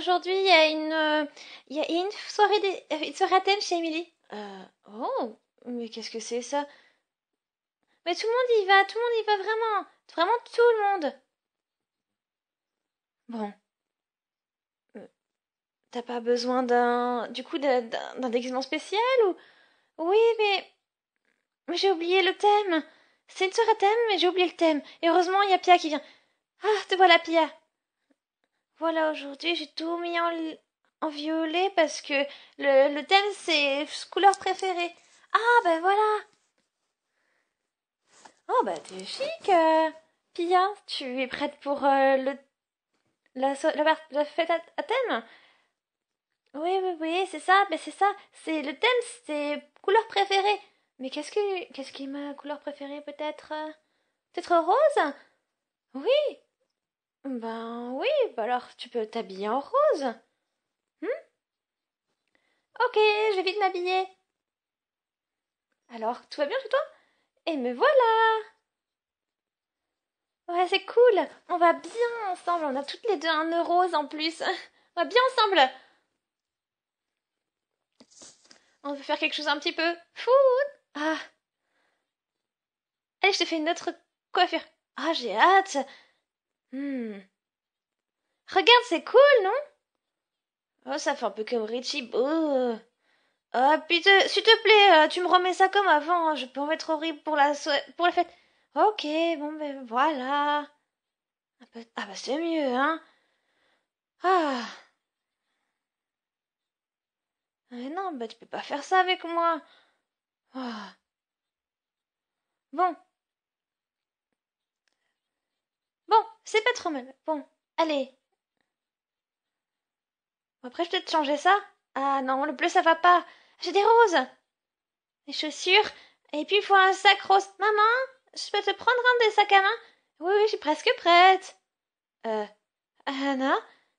aujourd'hui, il y a une, euh, il y a, une soirée, des- euh, une soirée à thème chez Emily. Euh, oh, mais qu'est-ce que c'est ça? Mais tout le monde y va, tout le monde y va vraiment, vraiment tout le monde. Bon, t'as pas besoin d'un, du coup, d'un d'un- d'un déguisement spécial ou? Oui, mais, mais j'ai oublié le thème. C'est une soirée à thème, mais j'ai oublié le thème. Et heureusement, il y a Pia qui vient. Ah, te voilà, Pia. Voilà, aujourd'hui, j'ai tout mis en, violet parce que le, le thème, c'est couleur préférée. Ah, ben voilà. Oh, bah, t'es chic, euh, Pia. Tu es prête pour euh, le, la, la, fête à, à thème? Oui, oui, oui, c'est ça, mais c'est ça. C'est le thème, c'est couleur préférée. Mais qu'est-ce que, qu'est-ce qui est ma couleur préférée, peut-être? euh, Peut-être rose? Oui. Ben oui, bah alors tu peux t'habiller en rose. Hmm? Ok, je vais vite m'habiller. Alors, tout va bien chez toi? Et me voilà! Ouais, c'est cool. On va bien ensemble. On a toutes les deux un rose en plus. On va bien ensemble. On veut faire quelque chose un petit peu fou. Ah. Allez, je te fais une autre coiffure. Ah, j'ai hâte. Hmm. Regarde, c'est cool, non? Oh, ça fait un peu comme Richie Beau. Ah, putain, s'il te plaît, euh, tu me remets ça comme avant. hein, Je peux en être horrible pour la so- pour la fête. Ok, bon ben voilà. Un peu- Ah bah c'est mieux, hein. Ah. Mais non, bah tu peux pas faire ça avec moi. Ah. Bon, bon, c'est pas trop mal. Bon, allez. Après, je vais te changer ça. Ah non, le bleu ça va pas. J'ai des roses. Des chaussures. Et puis il faut un sac rose. Maman, je peux te prendre un des sacs à main? Oui, oui, je suis presque prête. Euh, Anna,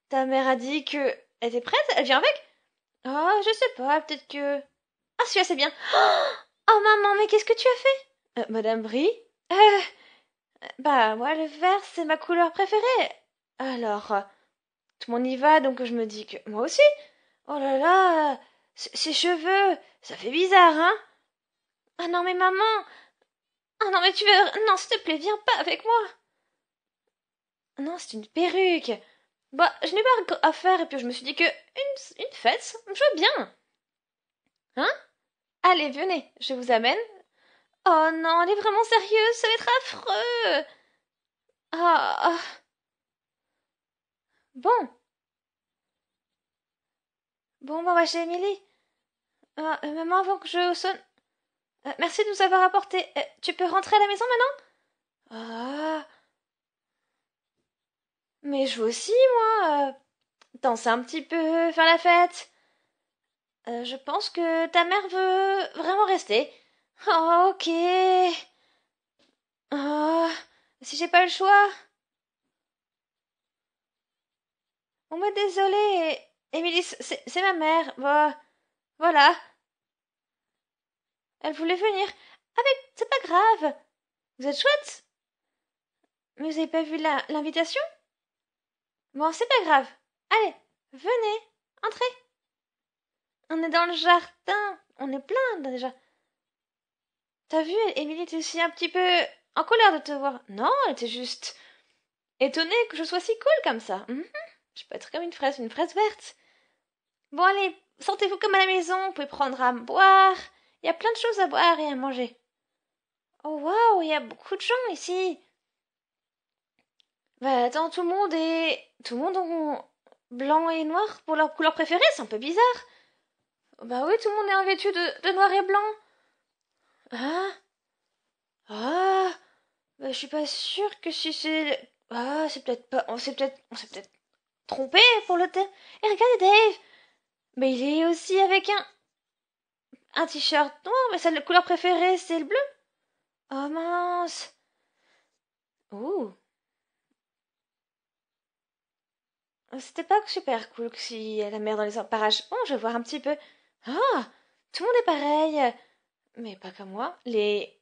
ta mère a dit que elle était prête? Elle vient avec? Oh, je sais pas, peut-être que... Ah, celui-là c'est bien. Oh, maman, mais qu'est-ce que tu as fait? Euh, Madame Brie? Euh, bah, moi, le vert, c'est ma couleur préférée. Alors, euh, tout le monde y va, donc je me dis que moi aussi. Oh là là, ces cheveux, ça fait bizarre, hein? Ah non, mais maman! Ah non, mais tu veux... Non, s'il te plaît, viens pas avec moi! Non, c'est une perruque. Bah, je n'ai pas à faire, et puis je me suis dit que une, une fête, je veux bien. Hein? Allez, venez, je vous amène. Oh non, elle est vraiment sérieuse, ça va être affreux. Ah, bon. Bon, bon, chez Émilie. Ah, euh, maman, avant que je sonne... Euh, merci de nous avoir apporté. Euh, tu peux rentrer à la maison maintenant? Ah. Mais je veux aussi, moi. danser un petit peu, faire la fête. Je pense que ta mère veut vraiment rester. Oh, ok. Oh, si j'ai pas le choix. Bon, bah, désolée. Émilie, c'est ma mère. Bah, voilà. Elle voulait venir. Ah, mais c'est pas grave. Vous êtes chouette. Mais vous avez pas vu l'invitation? Bon, c'est pas grave. Allez, venez, entrez. On est dans le jardin. On est plein déjà. T'as vu, Émilie était aussi un petit peu en colère de te voir. Non, elle était juste étonnée que je sois si cool comme ça. Mhm. Je peux être comme une fraise, une fraise verte. Bon, allez, sentez-vous comme à la maison. Vous pouvez prendre à boire. Il y a plein de choses à boire et à manger. Oh, waouh, il y a beaucoup de gens ici. Bah, attends, tout le monde est... Tout le monde en blanc et noir pour leur couleur préférée, c'est un peu bizarre. Bah oui, tout le monde est vêtu de, de noir et blanc. Ah Ah Bah, je suis pas sûre que si c'est... Ah, c'est peut-être pas... On s'est peut-être... On s'est peut-être trompé pour le thème. Et regardez Dave Mais il est aussi avec un... Un t-shirt noir, mais sa couleur préférée, c'est le bleu. Oh mince Ouh C'était pas super cool que si la mer dans les parages. Bon, je vais voir un petit peu. Ah Tout le monde est pareil. Mais pas comme moi. Les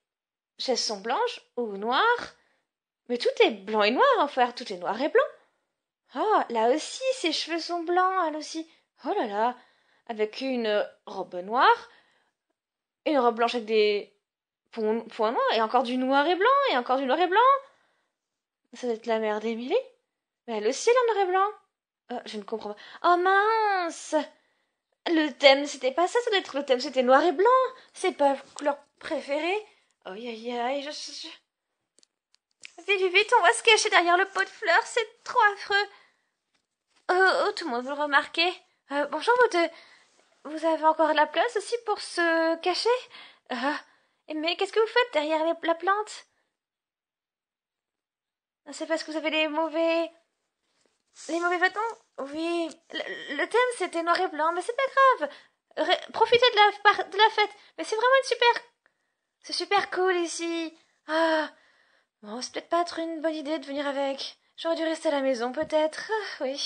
chaises sont blanches ou noires. Mais tout est blanc et noir, enfin, tout est noir et blanc. Oh, là aussi, ses cheveux sont blancs, elle aussi. Oh là là, avec une robe noire, une robe blanche avec des points noirs, et encore du noir et blanc, et encore du noir et blanc. Ça doit être la mère d'Émilie. Mais elle aussi, elle en noir et blanc. Oh, je ne comprends pas. Oh mince Le thème, c'était pas ça, ça doit être le thème, c'était noir et blanc. C'est pas leur préféré. Aïe aïe aïe, je, je... Vite, vite, on va se cacher derrière le pot de fleurs, c'est trop affreux. Oh, oh, tout le monde vous le remarquez. Euh, bonjour, vous deux. Vous avez encore de la place aussi pour se cacher? Euh, Mais qu'est-ce que vous faites derrière la plante? C'est parce que vous avez les mauvais... Les mauvais vêtements? Oui. Le, thème, c'était noir et blanc, mais c'est pas grave. profitez de la, fête. Mais c'est vraiment une super... C'est super cool ici. Ah Bon, c'est peut-être pas être une bonne idée de venir avec. J'aurais dû rester à la maison, peut-être. Ah, oui.